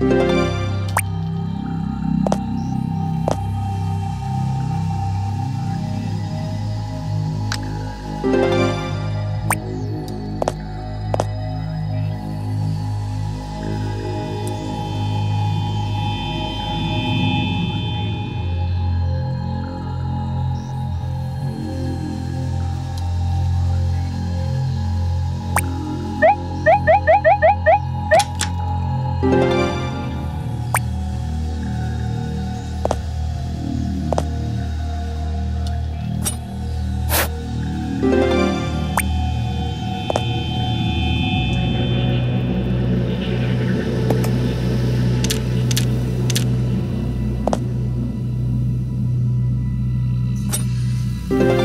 Bye. Bye.